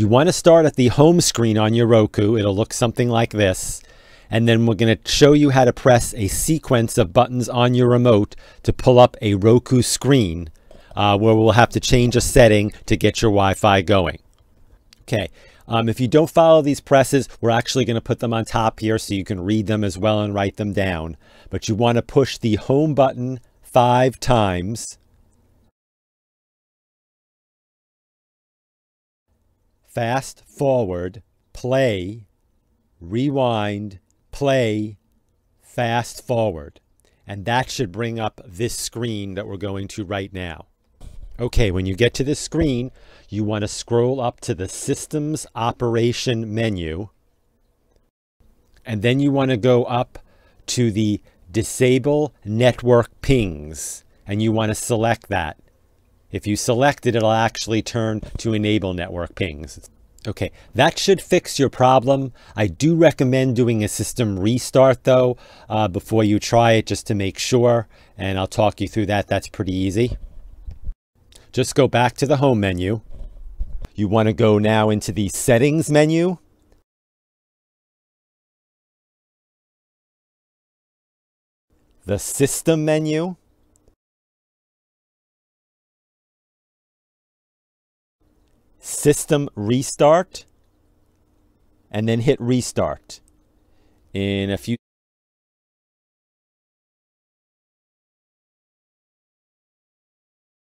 You want to start at the home screen on your Roku. It'll look something like this. And then we're going to show you how to press a sequence of buttons on your remote to pull up a Roku screen uh, where we'll have to change a setting to get your Wi-Fi going. Okay, um, if you don't follow these presses, we're actually going to put them on top here so you can read them as well and write them down. But you want to push the home button five times. Fast forward, play, rewind, play, fast forward. And that should bring up this screen that we're going to right now. Okay, when you get to this screen, you want to scroll up to the Systems Operation menu. And then you want to go up to the Disable Network Pings. And you want to select that. If you select it, it'll actually turn to Enable Network Pings. Okay, that should fix your problem. I do recommend doing a system restart though uh, before you try it just to make sure. And I'll talk you through that. That's pretty easy. Just go back to the home menu. You want to go now into the settings menu. The system menu. System restart. And then hit restart. In a few